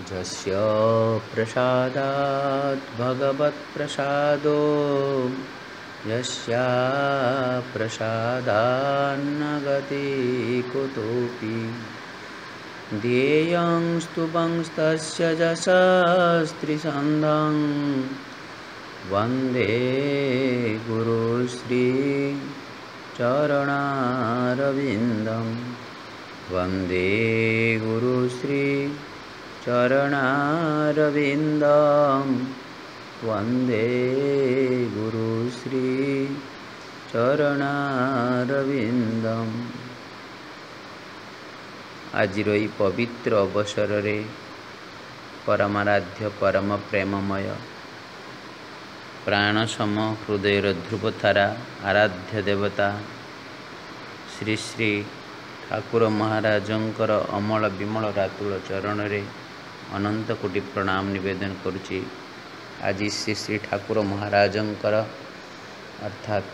यस्य प्रसादात् भगवत्प्रसादो। यस्या प्रसादान्न गति कुतोऽपि ध्येयं स्तुवंस्तस्य जशस्त्रिसन्धं वन्दे गुरुश्रीचरणारविन्दं वन्दे गुरुश्री चरणारविन्दं वन्दे गुरुश्री ଚରଣାରବିନ୍ଦମ୍ ଆଜିର ଏହି ପବିତ୍ର ଅବସରରେ ପରମାରାଧ୍ୟ ପରମ ପ୍ରେମମୟ ପ୍ରାଣ ସମ ହୃଦୟର ଧ୍ରୁବତାରା ଆରାଧ୍ୟ ଦେବତା ଶ୍ରୀ ଶ୍ରୀ ଠାକୁର ମହାରାଜଙ୍କର ଅମଳ ବିମଳ ରାତୁଳ ଚରଣରେ ଅନନ୍ତ କୋଟି ପ୍ରଣାମ ନିବେଦନ କରୁଛି ଆଜି ଶ୍ରୀ ଶ୍ରୀ ଠାକୁର ମହାରାଜଙ୍କର ଅର୍ଥାତ୍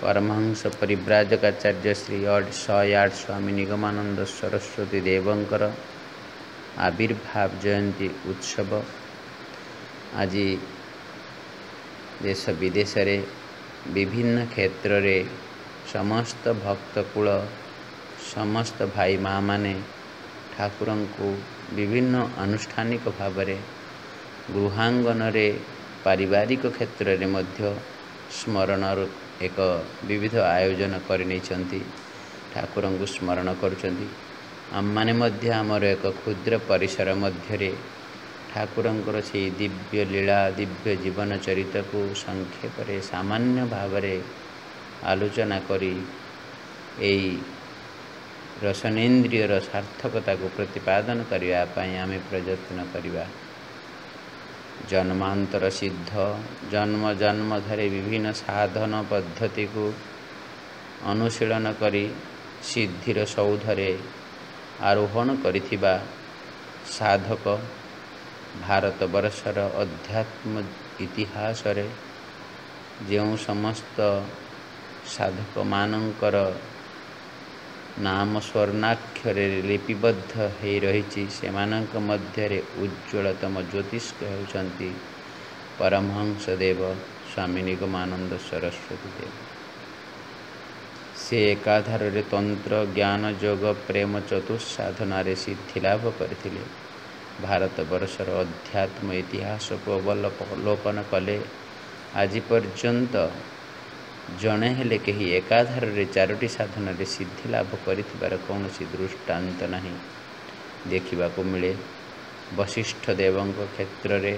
ପରମହଂସ ପରିବ୍ରାଜକାଚାର୍ଯ୍ୟ ଶ୍ରୀ ଶୟାଡ଼ ସ୍ୱାମୀ ନିଗମାନନ୍ଦ ସରସ୍ୱତୀ ଦେବଙ୍କର ଆବିର୍ଭାବ ଜୟନ୍ତୀ ଉତ୍ସବ ଆଜି ଦେଶ ବିଦେଶରେ ବିଭିନ୍ନ କ୍ଷେତ୍ରରେ ସମସ୍ତ ଭକ୍ତକୂଳ ସମସ୍ତ ଭାଇ ମାଆମାନେ ଠାକୁରଙ୍କୁ ବିଭିନ୍ନ ଆନୁଷ୍ଠାନିକ ଭାବରେ ଗୃହାଙ୍ଗନରେ ପାରିବାରିକ କ୍ଷେତ୍ରରେ ମଧ୍ୟ ସ୍ମରଣର ଏକ ବିବିଧ ଆୟୋଜନ କରିନେଇଛନ୍ତି ଠାକୁରଙ୍କୁ ସ୍ମରଣ କରୁଛନ୍ତି। ଆମମାନେ ମଧ୍ୟ ଆମର ଏକ କ୍ଷୁଦ୍ର ପରିସର ମଧ୍ୟରେ ଠାକୁରଙ୍କର ସେହି ଦିବ୍ୟ ଲୀଳା ଦିବ୍ୟ ଜୀବନ ଚରିତକୁ ସଂକ୍ଷେପରେ ସାମାନ୍ୟ ଭାବରେ ଆଲୋଚନା କରି ଏହି ରସନେନ୍ଦ୍ରିୟର ସାର୍ଥକତାକୁ ପ୍ରତିପାଦନ କରିବା ପାଇଁ ଆମେ ପ୍ରଯତ୍ନ କରିବା। ଜନ୍ମାନ୍ତର ସିଦ୍ଧ ଜନ୍ମ ଜନ୍ମ ଧରି ବିଭିନ୍ନ ସାଧନ ପଦ୍ଧତିକୁ ଅନୁଶୀଳନ କରି ସିଦ୍ଧିର ସୌଧରେ ଆରୋହଣ କରିଥିବା ସାଧକ ଭାରତବର୍ଷର ଅଧ୍ୟାତ୍ମ ଇତିହାସରେ ଯେଉଁ ସମସ୍ତ ସାଧକମାନଙ୍କର ନାମ ସ୍ୱର୍ଣ୍ଣାକ୍ଷରରେ ଲିପିବଦ୍ଧ ହୋଇ ରହିଛି। ସେମାନଙ୍କ ମଧ୍ୟରେ ଉଜ୍ଜ୍ୱଳତମ ଜ୍ୟୋତିଷ୍କ ହେଉଛନ୍ତି ପରମହଂସ ଦେବ ସ୍ୱାମୀ ନିଗମାନନ୍ଦ ସରସ୍ୱତୀ ଦେବ। ସେ ଏକାଧାରରେ ତନ୍ତ୍ର ଜ୍ଞାନ ଯୋଗ ପ୍ରେମ ଚତୁଃସାଧନାରେ ସିଦ୍ଧି ଲାଭ କରିଥିଲେ। ଭାରତବର୍ଷର ଅଧ୍ୟାତ୍ମ ଇତିହାସକୁ ଅବଲୋକନ କଲେ। ଆଜି ପର୍ଯ୍ୟନ୍ତ ଜଣେ ହେଲେ କେହି ଏକାଧାରରେ ଚାରୋଟି ସାଧନାରେ ସିଦ୍ଧି ଲାଭ କରିଥିବାର କୌଣସି ଦୃଷ୍ଟାନ୍ତ ନାହିଁ। ଦେଖିବାକୁ ମିଳେ ବଶିଷ୍ଠ ଦେବଙ୍କ କ୍ଷେତ୍ରରେ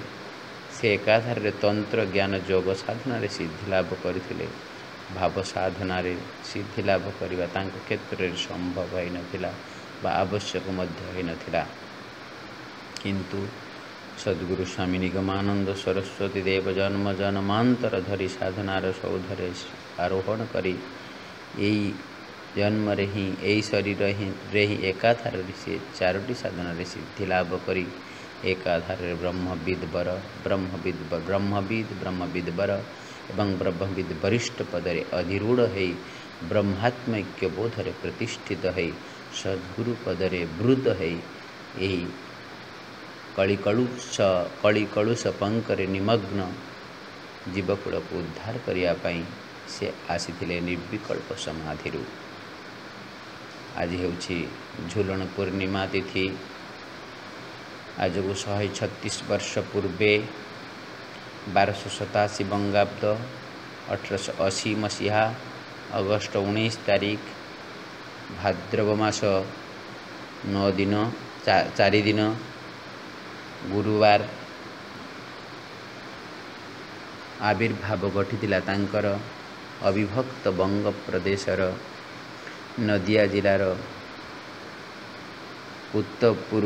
ସେ ଏକାଧାରରେ ତନ୍ତ୍ର ଜ୍ଞାନ ଯୋଗ ସାଧନାରେ ସିଦ୍ଧି ଲାଭ କରିଥିଲେ। ଭାବ ସାଧନାରେ ସିଦ୍ଧି ଲାଭ କରିବା ତାଙ୍କ କ୍ଷେତ୍ରରେ ସମ୍ଭବ ହୋଇନଥିଲା ବା ଆବଶ୍ୟକ ମଧ୍ୟ ହୋଇନଥିଲା। କିନ୍ତୁ ସଦ୍ଗୁରୁ ସ୍ୱାମୀ ନିଗମାନନ୍ଦ ସରସ୍ୱତୀ ଦେବ ଜନ୍ମ ଜନ୍ମାନ୍ତର ଧରି ସାଧନାର ସୌଧରେ ଆରୋହଣ କରି ଏଇ ଜନ୍ମରେ ହିଁ ଏଇ ଶରୀର ହିଁ ହିଁ ଏକାଧାରରେ ସେ ଚାରୋଟି ସାଧନାରେ ସିଦ୍ଧି ଲାଭ କରି ଏକାଧାରରେ ବ୍ରହ୍ମବିଦ୍ ବର ବ୍ରହ୍ମବିଦ୍ ବ୍ରହ୍ମବିଦ୍ ବ୍ରହ୍ମବିଦ୍ ବର ଏବଂ ବ୍ରହ୍ମବିଦ୍ ବରିଷ୍ଠ ପଦରେ ଅଧିରୂଢ଼ ହୋଇ ବ୍ରହ୍ମାତ୍ମୈକ୍ୟ ବୋଧରେ ପ୍ରତିଷ୍ଠିତ ହୋଇ ସଦ୍ଗୁରୁ ପଦରେ ବୃତ ହୋଇ ଏହି କଳିକଳୁଷ କଳିକଳୁଷ ପଙ୍କରେ ନିମଗ୍ନ ଜୀବକୁଳକୁ ଉଦ୍ଧାର କରିବା ପାଇଁ ସେ ଆସିଥିଲେ ନିର୍ବିକଳ୍ପ ସମାଧିରୁ ଆଜି ହେଉଛି ଝୁଲଣ ପୂର୍ଣ୍ଣିମା ତିଥି ଆଜକୁ ଶହେ ଛତିଶ ବର୍ଷ ପୂର୍ବେ ବାରଶହ ସତାଅଶୀ ବଙ୍ଗାବ୍ଦ ଅଠରଶହ ଅଶୀ ମସିହା ଅଗଷ୍ଟ ଉଣେଇଶ ତାରିଖ ଭାଦ୍ରବ ମାସ ନଅ ଦିନ ଚାରି ଦିନ ଗୁରୁବାର ଆବିର୍ଭାବ ଘଟିଥିଲା ତାଙ୍କର ଅବିଭକ୍ତ ବଙ୍ଗ ପ୍ରଦେଶର ନଦିଆ ଜିଲ୍ଲାର ଉତ୍ତପୁର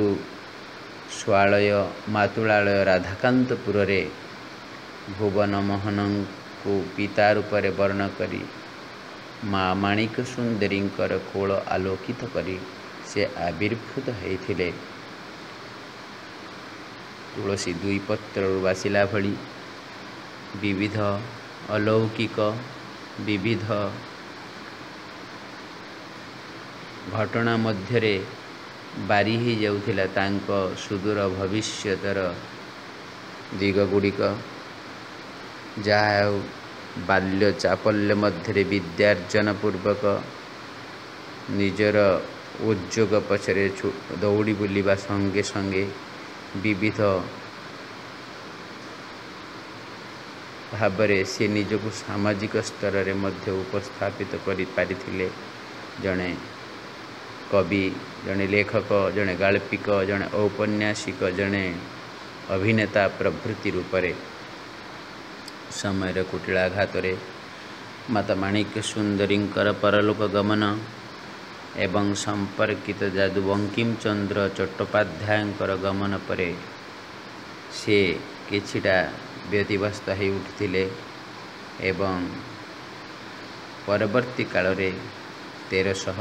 ସ୍ୱାଳୟ ମାତୁଳାଳୟ ରାଧାକାନ୍ତପୁରରେ ଭୁବନ ମୋହନଙ୍କୁ ପିତା ରୂପରେ ବର୍ଣ୍ଣ କରି ମା ମାଣିକ ସୁନ୍ଦରୀଙ୍କର କୋଳ ଆଲୋକିତ କରି ସେ ଆବିର୍ଭୂତ ହୋଇଥିଲେ। ତୁଳସୀ ଦୁଇ ପତ୍ରରୁ ବାସିଲା ଭଳି ବିବିଧ ଅଲୌକିକ ବିବିଧ ଘଟଣା ମଧ୍ୟରେ ବାରି ହେଇଯାଉଥିଲା ତାଙ୍କ ସୁଦୂର ଭବିଷ୍ୟତର ଦିଗଗୁଡ଼ିକ। ଯାହା ହେଉ ବାଲ୍ୟ ଚାପଲ୍ୟ ମଧ୍ୟରେ ବିଦ୍ୟାର୍ଜନ ପୂର୍ବକ ନିଜର ଉଦ୍ଯୋଗ ପଛରେ ଦୌଡ଼ି ବୁଲିବା ସଙ୍ଗେ ସଙ୍ଗେ ବିବିଧ ଭାବରେ ସେ ନିଜକୁ ସାମାଜିକ ସ୍ତରରେ ମଧ୍ୟ ଉପସ୍ଥାପିତ କରିପାରିଥିଲେ। ଜଣେ କବି ଜଣେ ଲେଖକ ଜଣେ ଗାଳ୍ପିକ ଜଣେ ଔପନ୍ୟାସିକ ଜଣେ ଅଭିନେତା ପ୍ରଭୃତି ରୂପରେ। ସମୟର କୁଟିଳାଘାତରେ ମାତା ମାଣିକ୍ୟ ସୁନ୍ଦରୀଙ୍କର ପରଲୋକ ଗମନ ଏବଂ ସମ୍ପର୍କିତ ଯାଦୁ ବଙ୍କିମ ଚନ୍ଦ୍ର ଚଟ୍ଟୋପାଧ୍ୟାୟଙ୍କର ଗମନ ପରେ ସେ କିଛିଟା ବ୍ୟତିବ୍ୟସ୍ତ ହୋଇ ଉଠିଥିଲେ ଏବଂ ପରବର୍ତ୍ତୀ କାଳରେ ତେରଶହ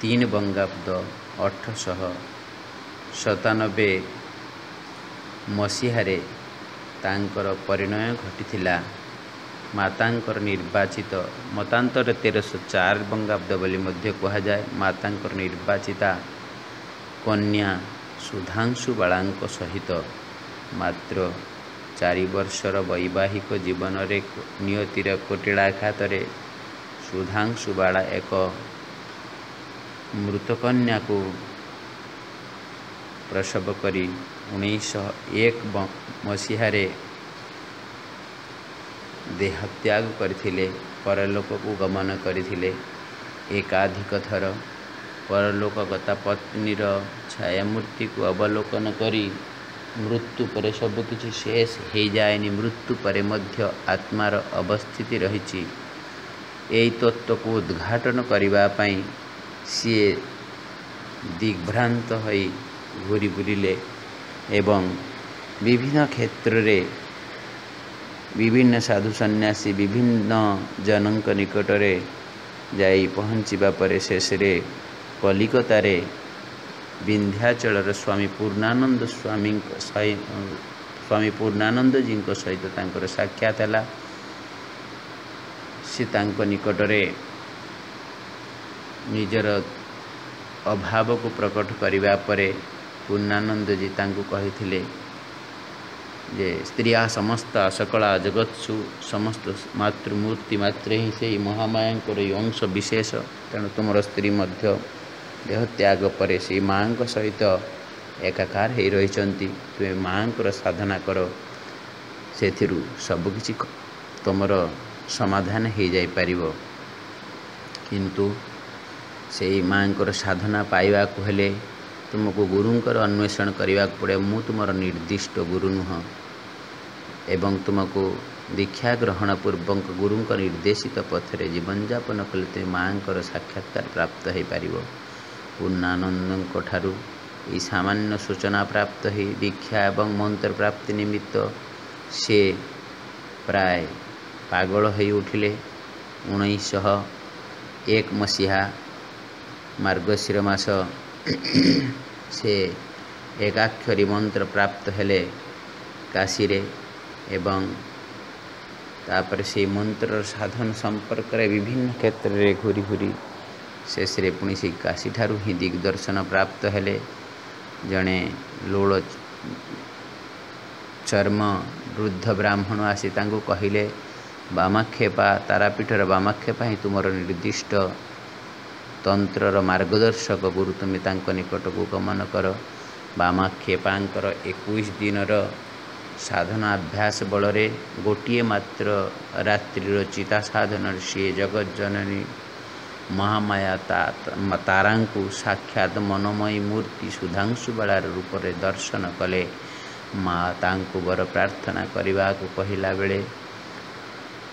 ତିନି ବଙ୍ଗାବ୍ଦ ଅଠରଶହ ସତାନବେ ମସିହାରେ ତାଙ୍କର ପରିଣୟ ଘଟିଥିଲା। ମାତାଙ୍କର ନିର୍ବାଚିତ ମତାନ୍ତର ତେରଶହ ଚାରି ବଙ୍ଗାବ୍ଦ ବୋଲି ମଧ୍ୟ କୁହାଯାଏ ମାତାଙ୍କର ନିର୍ବାଚିତା କନ୍ୟା ସୁଧାଂଶୁ ବାଳାଙ୍କ ସହିତ ମାତ୍ର ଚାରି ବର୍ଷର ବୈବାହିକ ଜୀବନରେ ନିୟତିର କୋଟିଳାଘାତରେ ସୁଧାଂଶୁ ବାଳା ଏକ ମୃତକନ୍ୟାକୁ ପ୍ରସବ କରି ଉଣେଇଶହ ଏକ ମସିହାରେ ଦେହତ୍ୟାଗ କରିଥିଲେ ପରଲୋକକୁ ଗମନ କରିଥିଲେ ଏକାଧିକ ଥର ପରଲୋକଗତା ପତ୍ନୀର ଛାୟାମୂର୍ତ୍ତିକୁ ଅବଲୋକନ କରି ମୃତ୍ୟୁ ପରେ ସବୁକିଛି ଶେଷ ହୋଇଯାଏନି ମୃତ୍ୟୁ ପରେ ମଧ୍ୟ ଆତ୍ମାର ଅବସ୍ଥିତି ରହିଛି। ଏହି ତତ୍ତ୍ୱକୁ ଉଦ୍ଘାଟନ କରିବା ପାଇଁ ସିଏ ଦିଗ୍ଭ୍ରାନ୍ତ ହୋଇ ଘୁରି ବୁଲିଲେ ଏବଂ ବିଭିନ୍ନ କ୍ଷେତ୍ରରେ ବିଭିନ୍ନ ସାଧୁ ସନ୍ନ୍ୟାସୀ ବିଭିନ୍ନ ଜନଙ୍କ ନିକଟରେ ଯାଇ ପହଞ୍ଚିବା ପରେ ଶେଷରେ କଲିକତାରେ ବିନ୍ଧ୍ୟାଚଳର ସ୍ୱାମୀ ପୂର୍ଣ୍ଣାନନ୍ଦ ସ୍ୱାମୀଙ୍କ ସ୍ୱାମୀ ପୂର୍ଣ୍ଣାନନ୍ଦଜୀଙ୍କ ସହିତ ତାଙ୍କର ସାକ୍ଷାତ ହେଲା। ସେ ତାଙ୍କ ନିକଟରେ ନିଜର ଅଭାବକୁ ପ୍ରକଟ କରିବା ପରେ ପୂର୍ଣ୍ଣାନନ୍ଦଜୀ ତାଙ୍କୁ କହିଥିଲେ ଯେ ସ୍ତ୍ରୀଆ ସମସ୍ତ ସକଳା ଜଗତ୍ସୁ ସମସ୍ତ ମାତୃମୂର୍ତ୍ତି ମାତ୍ରେ ହିଁ ସେହି ମହାମାୟାଙ୍କର ଏହି ଅଂଶ ବିଶେଷ ତେଣୁ ତୁମର ସ୍ତ୍ରୀ ମଧ୍ୟ ଦେହ ତ୍ୟାଗ ପରେ ସେଇ ମାଆଙ୍କ ସହିତ ଏକାକାର ହେଇ ରହିଛନ୍ତି ତୁମେ ମାଆଙ୍କର ସାଧନା କର ସେଥିରୁ ସବୁକିଛି ତୁମର ସମାଧାନ ହେଇଯାଇପାରିବ। କିନ୍ତୁ ସେଇ ମାଆଙ୍କର ସାଧନା ପାଇବାକୁ ହେଲେ ତୁମକୁ ଗୁରୁଙ୍କର ଅନ୍ୱେଷଣ କରିବାକୁ ପଡ଼େ ମୁଁ ତୁମର ନିର୍ଦ୍ଦିଷ୍ଟ ଗୁରୁ ନୁହଁ ଏବଂ ତୁମକୁ ଦୀକ୍ଷା ଗ୍ରହଣ ପୂର୍ବକ ଗୁରୁଙ୍କ ନିର୍ଦ୍ଦେଶିତ ପଥରେ ଜୀବନଯାପନ କଲେ ତୁମେ ମାଆଙ୍କର ସାକ୍ଷାତକାର ପ୍ରାପ୍ତ ହୋଇପାରିବ ପୂର୍ଣ୍ଣାନନ୍ଦଙ୍କ ଠାରୁ ଏହି ସାମାନ୍ୟ ସୂଚନା ପ୍ରାପ୍ତ ହୋଇ ଦୀକ୍ଷା ଏବଂ ମନ୍ତ୍ର ପ୍ରାପ୍ତି ନିମିତ୍ତ ସେ ପ୍ରାୟ ପାଗଳ ହୋଇ ଉଠିଲେ ଉଣେଇଶହ ଏକ ମସିହା ମାର୍ଗଶିର ମାସ ସେ ଏକାକ୍ଷରୀ ମନ୍ତ୍ର ପ୍ରାପ୍ତ ହେଲେ କାଶୀରେ ଏବଂ ତାପରେ ସେହି ମନ୍ତ୍ରର ସାଧନ ସମ୍ପର୍କରେ ବିଭିନ୍ନ କ୍ଷେତ୍ରରେ ଘୁରି ଘୁରି ଶେଷରେ ପୁଣି ସେହି କାଶୀଠାରୁ ହିଁ ଦିଗ୍ଦର୍ଶନ ପ୍ରାପ୍ତ ହେଲେ। ଜଣେ ଲୋଳ ଚର୍ମ ବୃଦ୍ଧ ବ୍ରାହ୍ମଣ ଆସି ତାଙ୍କୁ କହିଲେ ବାମାକ୍ଷେପା ତାରାପୀଠର ବାମାକ୍ଷେପା ହିଁ ତୁମର ନିର୍ଦ୍ଦିଷ୍ଟ ତନ୍ତ୍ରର ମାର୍ଗଦର୍ଶକ ଗୁରୁ ତୁମେ ତାଙ୍କ ନିକଟକୁ ଗମନ କର ବାମାକ୍ଷେପାଙ୍କର ଏକୋଇଶ ଦିନର ସାଧନାଭ୍ୟାସ ବଳରେ ଗୋଟିଏ ମାତ୍ର ରାତ୍ରିର ଚିତା ସାଧନରେ ସିଏ ଜଗଜ୍ଜନନୀ ମହାମାୟା ତାରାଙ୍କୁ ସାକ୍ଷାତ ମନମୟୀ ମୂର୍ତ୍ତି ସୁଧାଂଶୁବାଳାର ରୂପରେ ଦର୍ଶନ କଲେ ମା ତାଙ୍କୁ ବର ପ୍ରାର୍ଥନା କରିବାକୁ କହିଲା ବେଳେ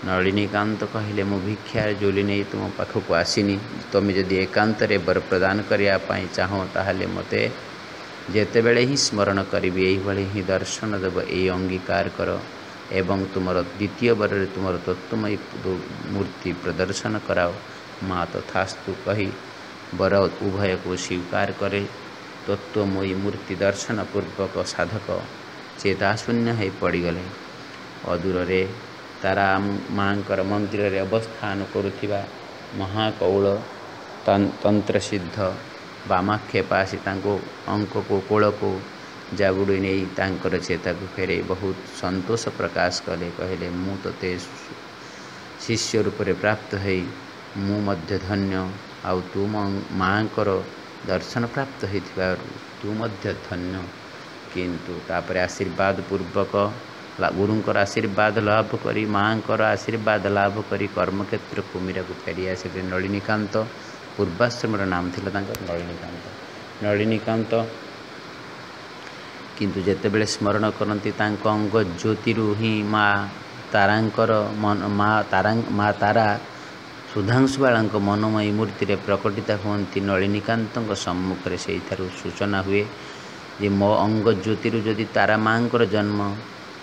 ନଳିନୀକାନ୍ତ କହିଲେ ମୁଁ ଭିକ୍ଷାରେ ଜୁଲି ନେଇ ତୁମ ପାଖକୁ ଆସିନି ତୁମେ ଯଦି ଏକାନ୍ତରେ ବର ପ୍ରଦାନ କରିବା ପାଇଁ ଚାହଁ ତାହେଲେ ମୋତେ ଯେତେବେଳେ ହିଁ ସ୍ମରଣ କରିବି ଏହିଭଳି ହିଁ ଦର୍ଶନ ଦେବ ଏହି ଅଙ୍ଗୀକାର କର ଏବଂ ତୁମର ଦ୍ୱିତୀୟ ବରରେ ତୁମର ତତ୍ତ୍ୱମୟୀ ମୂର୍ତ୍ତି ପ୍ରଦର୍ଶନ କରାଅ ମା ତଥାସ୍ତୁ କହି ବର ଉଭୟକୁ ସ୍ୱୀକାର କରେ ତତ୍ତ୍ୱମୟୀ ମୂର୍ତ୍ତି ଦର୍ଶନ ପୂର୍ବକ ସାଧକ ଚେତାଶୂନ୍ୟ ହୋଇ ପଡ଼ିଗଲେ ଅଦୂରରେ ତାରା ମାଙ୍କର ମନ୍ଦିରରେ ଅବସ୍ଥାନ କରୁଥିବା ମହାକୌଳ ତନ୍ତ୍ରସିଦ୍ଧ ବାମାକ୍ଷେପ ଆସି ତାଙ୍କୁ ଅଙ୍କକୁ କୋଳକୁ ଜାବୁଡ଼ି ନେଇ ତାଙ୍କର ଚେତାକୁ ଫେରାଇ ବହୁତ ସନ୍ତୋଷ ପ୍ରକାଶ କଲେ। କହିଲେ ମୁଁ ତୋତେ ଶିଷ୍ୟ ରୂପରେ ପ୍ରାପ୍ତ ହେଇ ମୁଁ ମଧ୍ୟ ଧନ୍ୟ। ଆଉ ତୁ ମାଆଙ୍କର ଦର୍ଶନ ପ୍ରାପ୍ତ ହେଇଥିବାରୁ ତୁ ମଧ୍ୟ ଧନ୍ୟ। କିନ୍ତୁ ତାପରେ ଆଶୀର୍ବାଦ ପୂର୍ବକ ଗୁରୁଙ୍କର ଆଶୀର୍ବାଦ ଲାଭ କରି ମାଆଙ୍କର ଆଶୀର୍ବାଦ ଲାଭ କରି କର୍ମକ୍ଷେତ୍ର କୁମିରାକୁ ଫେରି ଆସିଲେ ନଳିନୀକାନ୍ତ। ପୂର୍ବାଶ୍ରମର ନାମ ଥିଲା ତାଙ୍କର ନଳିନୀକାନ୍ତ। ନଳିନୀକାନ୍ତ କିନ୍ତୁ ଯେତେବେଳେ ସ୍ମରଣ କରନ୍ତି ତାଙ୍କ ଅଙ୍ଗ ଜ୍ୟୋତିରୁ ହିଁ ମା ତାରାଙ୍କର ମା ତାରା ମା ତାରା ସୁଧାଂଶୁବାଳାଙ୍କ ମନମୟୀ ମୂର୍ତ୍ତିରେ ପ୍ରକଟିତ ହୁଅନ୍ତି ନଳିନୀକାନ୍ତଙ୍କ ସମ୍ମୁଖରେ ସେଇଠାରୁ ସୂଚନା ହୁଏ ଯେ ମୋ ଅଙ୍ଗ ଜ୍ୟୋତିରୁ ଯଦି ତାରା ମାଆଙ୍କର ଜନ୍ମ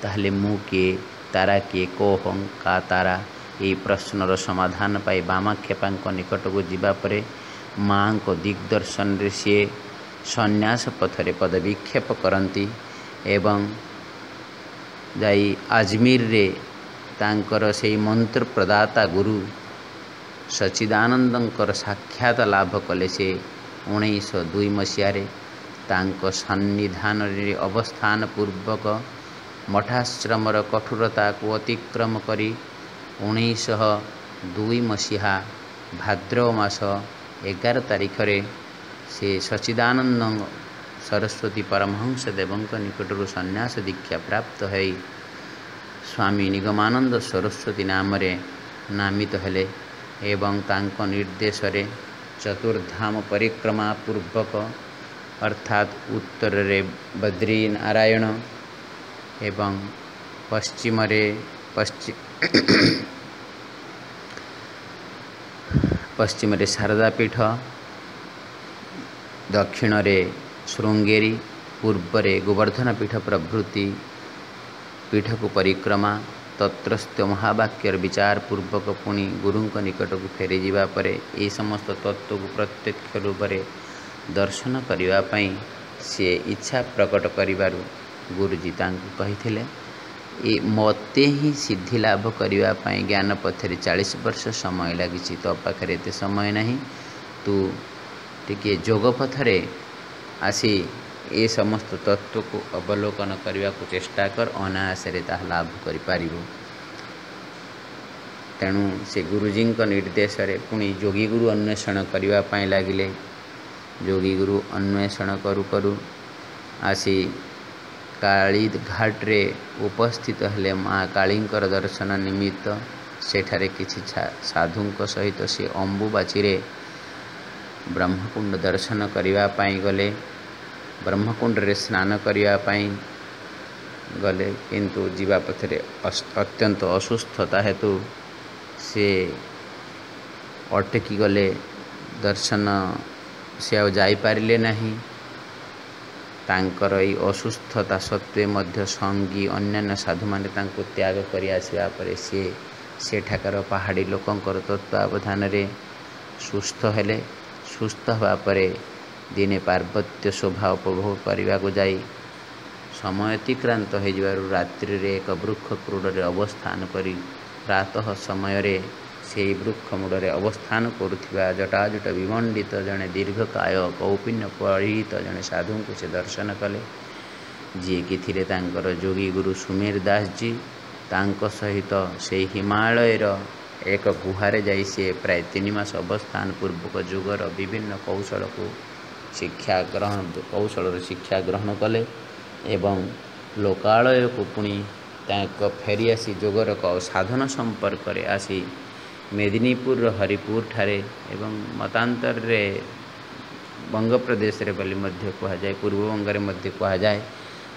ତାହେଲେ ମୁଁ କିଏ ତାରା କିଏ କୋହଂ କା ତାରା ଏହି ପ୍ରଶ୍ନର ସମାଧାନ ପାଇ ବାମାକ୍ଷେପାଙ୍କ ନିକଟକୁ ଯିବା ପରେ ମାଆଙ୍କ ଦିଗ୍ଦର୍ଶନରେ ସିଏ ସନ୍ନ୍ୟାସ ପଥରେ ପଦବିକ୍ଷେପ କରନ୍ତି ଏବଂ ଯାଇ ଆଜମିରରେ ତାଙ୍କର ସେଇ ମନ୍ତ୍ର ପ୍ରଦାତା ଗୁରୁ ସଚ୍ଚିଦାନନ୍ଦଙ୍କର ସାକ୍ଷାତ ଲାଭ କଲେ ସେ ଉଣେଇଶହ ଦୁଇ ମସିହାରେ। ତାଙ୍କ ସନ୍ନିଧାନରେ ଅବସ୍ଥାନ ପୂର୍ବକ ମଠାଶ୍ରମର କଠୋରତାକୁ ଅତିକ୍ରମ କରି ଉଣେଇଶହ ଦୁଇ ମସିହା ଭାଦ୍ରବ ମାସ ଏଗାର ତାରିଖରେ ସେ ସଚ୍ଚିଦାନନ୍ଦ ସରସ୍ୱତୀ ପରମହଂସ ଦେବଙ୍କ ନିକଟରୁ ସନ୍ନ୍ୟାସ ଦୀକ୍ଷା ପ୍ରାପ୍ତ ହୋଇ ସ୍ୱାମୀ ନିଗମାନନ୍ଦ ସରସ୍ୱତୀ ନାମରେ ନାମିତ ହେଲେ ଏବଂ ତାଙ୍କ ନିର୍ଦ୍ଦେଶରେ ଚତୁର୍ଧାମ ପରିକ୍ରମା ପୂର୍ବକ ଅର୍ଥାତ୍ ଉତ୍ତରରେ ବଦ୍ରୀ ନାରାୟଣ ଏବଂ ପଶ୍ଚିମରେ ପଶ୍ଚିମରେ ଶାରଦା ପୀଠ ଦକ୍ଷିଣରେ ଶୃଙ୍ଗେରୀ ପୂର୍ବରେ ଗୋବର୍ଦ୍ଧନ ପୀଠ ପ୍ରଭୃତି ପୀଠକୁ ପରିକ୍ରମା ତତ୍ରସ୍ଥ ମହାବାକ୍ୟର ବିଚାର ପୂର୍ବକ ପୁଣି ଗୁରୁଙ୍କ ନିକଟକୁ ଫେରିଯିବା ପରେ ଏହି ସମସ୍ତ ତତ୍ତ୍ୱକୁ ପ୍ରତ୍ୟକ୍ଷ ରୂପରେ ଦର୍ଶନ କରିବା ପାଇଁ ସିଏ ଇଚ୍ଛା ପ୍ରକଟ କରିବାରୁ ଗୁରୁଜୀ ତାଙ୍କୁ କହିଥିଲେ ଏ ମୋତେ ହିଁ ସିଦ୍ଧି ଲାଭ କରିବା ପାଇଁ ଜ୍ଞାନ ପଥରେ ଚାଳିଶ ବର୍ଷ ସମୟ ଲାଗିଛି ତୋ ପାଖରେ ଏତେ ସମୟ ନାହିଁ। ତୁ ଟିକିଏ ଯୋଗ ପଥରେ ଆସି ଏ ସମସ୍ତ ତତ୍ତ୍ୱକୁ ଅବଲୋକନ କରିବାକୁ ଚେଷ୍ଟା କର ଅନାୟାସରେ ତାହା ଲାଭ କରିପାରିବୁ ତେଣୁ ସେ ଗୁରୁଜୀଙ୍କ ନିର୍ଦ୍ଦେଶରେ ପୁଣି ଯୋଗୀଗୁରୁ ଅନ୍ୱେଷଣ କରିବା ପାଇଁ ଲାଗିଲେ। ଯୋଗୀଗୁରୁ ଅନ୍ୱେଷଣ କରୁ କରୁ ଆସି କାଳୀଘାଟରେ ଉପସ୍ଥିତ ହେଲେ ମା କାଳୀଙ୍କର ଦର୍ଶନ ନିମିତ୍ତ ସେଠାରେ କିଛି ସାଧୁଙ୍କ ସହିତ ସେ ଅମ୍ବୁବାଚୀରେ ବ୍ରହ୍ମକୁଣ୍ଡ ଦର୍ଶନ କରିବା ପାଇଁ ଗଲେ। ବ୍ରହ୍ମକୁଣ୍ଡରେ ସ୍ନାନ କରିବା ପାଇଁ ଗଲେ କିନ୍ତୁ ଯିବା ପଥରେ ଅତ୍ୟନ୍ତ ଅସୁସ୍ଥତା ହେତୁ ସେ ଅଟକି ଗଲେ। ଦର୍ଶନ ସେ ଆଉ ଯାଇପାରିଲେ ନାହିଁ। ତାଙ୍କର ଏହି ଅସୁସ୍ଥତା ସତ୍ତ୍ୱେ ମଧ୍ୟ ସଙ୍ଗୀ ଅନ୍ୟାନ୍ୟ ସାଧୁମାନେ ତାଙ୍କୁ ତ୍ୟାଗ କରି ଆସିବା ପରେ ସିଏ ସେଠାକାର ପାହାଡ଼ୀ ଲୋକଙ୍କର ତତ୍ତ୍ୱାବଧାନରେ ସୁସ୍ଥ ହେଲେ। ସୁସ୍ଥ ହେବା ପରେ ଦିନେ ପାର୍ବତ୍ୟ ଶୋଭା ଉପଭୋଗ କରିବାକୁ ଯାଇ ସମୟ ଅତିକ୍ରାନ୍ତ ହୋଇଯିବାରୁ ରାତ୍ରିରେ ଏକ ବୃକ୍ଷ କ୍ରୋଡ଼ରେ ଅବସ୍ଥାନ କରି ପ୍ରାତଃ ସମୟରେ ସେହି ବୃକ୍ଷ ମୂଳରେ ଅବସ୍ଥାନ କରୁଥିବା ଜଟାଜଟ ବିମଣ୍ଡିତ ଜଣେ ଦୀର୍ଘକାୟ କୌପିନ୍ୟ ପରିହିତ ଜଣେ ସାଧୁଙ୍କୁ ସେ ଦର୍ଶନ କଲେ। ଯିଏକି ଥିଲେ ତାଙ୍କର ଯୋଗୀ ଗୁରୁ ସୁମେର ଦାସଜୀ ତାଙ୍କ ସହିତ ସେହି ହିମାଳୟର ଏକ ଗୁହାରେ ଯାଇ ସିଏ ପ୍ରାୟ ତିନି ମାସ ଅବସ୍ଥାନ ପୂର୍ବକ ଯୋଗର ବିଭିନ୍ନ କୌଶଳକୁ ଶିକ୍ଷା ଗ୍ରହଣ କୌଶଳର ଶିକ୍ଷା ଗ୍ରହଣ କଲେ ଏବଂ ଲୋକାଳୟକୁ ପୁଣି ତାଙ୍କ ଫେରିଆସି ଯୋଗର ସାଧନ ସମ୍ପର୍କରେ ଆସି ମେଦିନୀପୁରର ହରିପୁରଠାରେ ଏବଂ ମତାନ୍ତରରେ ବଙ୍ଗପ୍ରଦେଶରେ ବୋଲି ମଧ୍ୟ କୁହାଯାଏ ପୂର୍ବବଙ୍ଗରେ ମଧ୍ୟ କୁହାଯାଏ।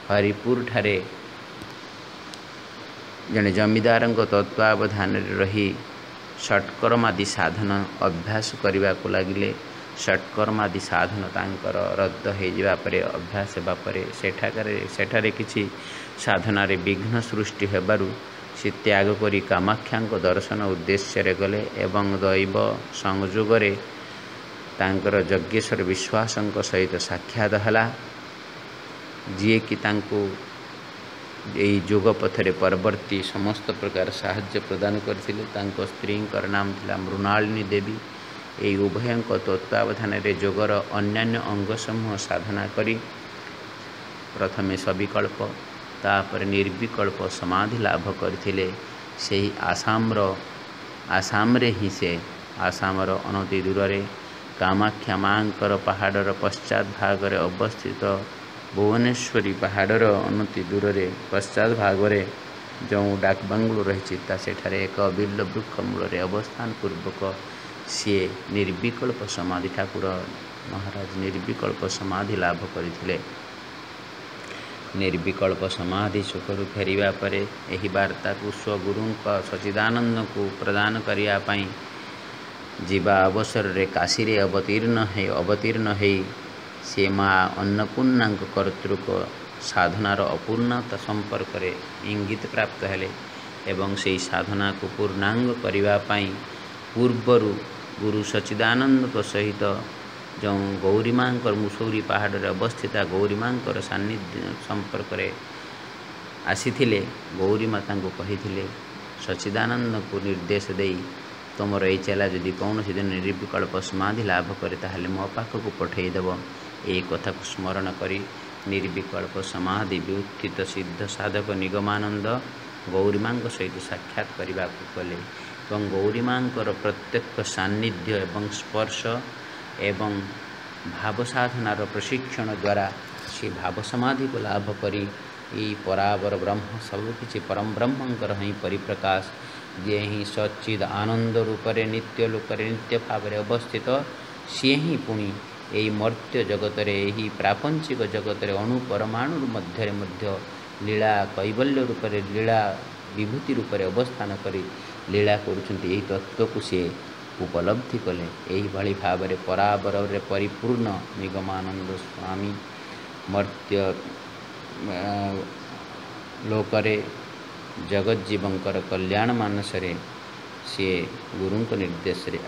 ହରିପୁରଠାରେ ଜଣେ ଜମିଦାରଙ୍କ ତତ୍ତ୍ୱାବଧାନରେ ରହି ଷଟ୍କର୍ମାଦି ସାଧନ ଅଭ୍ୟାସ କରିବାକୁ ଲାଗିଲେ। ଷଟ୍କର୍ମାଦି ସାଧନ ତାଙ୍କର ରଦ୍ଦ ହୋଇଯିବା ପରେ ଅଭ୍ୟାସ ହେବା ପରେ ସେଠାକାରେ ସେଠାରେ କିଛି ସାଧନାରେ ବିଘ୍ନ ସୃଷ୍ଟି ହେବାରୁ ସେ ତ୍ୟାଗ କରି କାମାକ୍ଷାଙ୍କ ଦର୍ଶନ ଉଦ୍ଦେଶ୍ୟରେ ଗଲେ ଏବଂ ଦୈବ ସଂଯୋଗରେ ତାଙ୍କର ଯଜ୍ଞେଶ୍ୱର ବିଶ୍ୱାସଙ୍କ ସହିତ ସାକ୍ଷାତ ହେଲା। ଯିଏକି ତାଙ୍କୁ ଏହି ଯୋଗ ପଥରେ ପରବର୍ତ୍ତୀ ସମସ୍ତ ପ୍ରକାର ସାହାଯ୍ୟ ପ୍ରଦାନ କରିଥିଲେ ତାଙ୍କ ସ୍ତ୍ରୀଙ୍କର ନାମ ଥିଲା ମୃଣାଳିନୀ ଦେବୀ। ଏହି ଉଭୟଙ୍କ ତତ୍ତ୍ୱାବଧାନରେ ଯୋଗର ଅନ୍ୟାନ୍ୟ ଅଙ୍ଗ ସମୂହ ସାଧନା କରି ପ୍ରଥମେ ସବିକଳ୍ପ ତାପରେ ନିର୍ବିକଳ୍ପ ସମାଧି ଲାଭ କରିଥିଲେ। ସେହି ଆସାମର ଆସାମରେ ହିଁ ସେ ଆସାମର ଅନତି ଦୂରରେ କାମାକ୍ଷା ମାଙ୍କର ପାହାଡ଼ର ପଶ୍ଚାତ ଭାଗରେ ଅବସ୍ଥିତ ଭୁବନେଶ୍ୱରୀ ପାହାଡ଼ର ଅନତି ଦୂରରେ ପଶ୍ଚାତ ଭାଗରେ ଯେଉଁ ଡାକବାଙ୍ଗଲୋ ରହିଛି ତା ସେଠାରେ ଏକ ବିଲ୍ଲ ବୃକ୍ଷ ମୂଳରେ ଅବସ୍ଥାନ ପୂର୍ବକ ସିଏ ନିର୍ବିକଳ୍ପ ସମାଧି ଠାକୁର ମହାରାଜ ନିର୍ବିକଳ୍ପ ସମାଧି ଲାଭ କରିଥିଲେ। ନିର୍ବିକଳ୍ପ ସମାଧି ସୁଖରୁ ଫେରିବା ପରେ ଏହି ବାର୍ତ୍ତାକୁ ସ୍ୱଗୁରୁଙ୍କ ସଚିଦାନନ୍ଦଙ୍କୁ ପ୍ରଦାନ କରିବା ପାଇଁ ଯିବା ଅବସରରେ କାଶୀରେ ଅବତୀର୍ଣ୍ଣ ହେଇ ଅବତୀର୍ଣ୍ଣ ହେଇ ସେ ମା ଅନ୍ନପୂର୍ଣ୍ଣାଙ୍କ କର୍ତ୍ତୃକ ସାଧନାର ଅପୂର୍ଣ୍ଣତା ସମ୍ପର୍କରେ ଇଙ୍ଗିତ ପ୍ରାପ୍ତ ହେଲେ ଏବଂ ସେହି ସାଧନାକୁ ପୂର୍ଣ୍ଣାଙ୍ଗ କରିବା ପାଇଁ ପୂର୍ବରୁ ଗୁରୁ ସଚ୍ଚିଦାନନ୍ଦଙ୍କ ସହିତ ଯେଉଁ ଗୌରୀମାଙ୍କର ମୁସୌରୀ ପାହାଡ଼ରେ ଅବସ୍ଥିତା ଗୌରୀମାଙ୍କର ସାନ୍ନିଧ୍ୟ ସମ୍ପର୍କରେ ଆସିଥିଲେ ଗୌରୀମା ତାଙ୍କୁ କହିଥିଲେ ସଚ୍ଚିଦାନନ୍ଦଙ୍କୁ ନିର୍ଦ୍ଦେଶ ଦେଇ ତୁମର ଏଇ ଚେଲା ଯଦି କୌଣସି ଦିନ ନିର୍ବିକଳ୍ପ ସମାଧି ଲାଭ କରେ ତାହେଲେ ମୋ ପାଖକୁ ପଠାଇଦେବ ଏହି କଥାକୁ ସ୍ମରଣ କରି ନିର୍ବିକଳ୍ପ ସମାଧି ବ୍ୟୁତ୍ଥିତ ସିଦ୍ଧ ସାଧକ ନିଗମାନନ୍ଦ ଗୌରୀମାଙ୍କ ସହିତ ସାକ୍ଷାତ କରିବାକୁ ଗଲେ ଏବଂ ଗୌରୀମାଙ୍କର ପ୍ରତ୍ୟକ୍ଷ ସାନ୍ନିଧ୍ୟ ଏବଂ ସ୍ପର୍ଶ ଏବଂ ଭାବ ସାଧନାର ପ୍ରଶିକ୍ଷଣ ଦ୍ୱାରା ସେ ଭାବ ସମାଧିକୁ ଲାଭ କରି ଏହି ପରାବର ବ୍ରହ୍ମ ସବୁକିଛି ପରମ ବ୍ରହ୍ମଙ୍କର ହିଁ ପରିପ୍ରକାଶ ଯିଏ ହିଁ ସଚ୍ଚିଦ ଆନନ୍ଦ ରୂପରେ ନିତ୍ୟ ଲୋକରେ ନିତ୍ୟ ଭାବରେ ଅବସ୍ଥିତ ସିଏ ହିଁ ପୁଣି ଏହି ମର୍ତ୍ତ୍ୟ ଜଗତରେ ଏହି ପ୍ରାପଞ୍ଚିକ ଜଗତରେ ଅଣୁ ପରମାଣୁ ମଧ୍ୟରେ ମଧ୍ୟ ଲୀଳା କୈବଲ୍ୟ ରୂପରେ ଲୀଳା ବିଭୂତି ରୂପରେ ଅବସ୍ଥାନ କରି ଲୀଳା କରୁଛନ୍ତି। ଏହି ତତ୍ତ୍ୱକୁ ସିଏ ଉପଲବ୍ଧି କଲେ। ଏହିଭଳି ଭାବରେ ପରାବରରେ ପରିପୂର୍ଣ୍ଣ ନିଗମାନନ୍ଦ ସ୍ୱାମୀ ମର୍ତ୍ତ୍ୟ ଲୋକରେ ଜଗଜ୍ଜୀବଙ୍କର କଲ୍ୟାଣ ମାନସରେ ସିଏ ଗୁରୁଙ୍କ ନିର୍ଦ୍ଦେଶରେ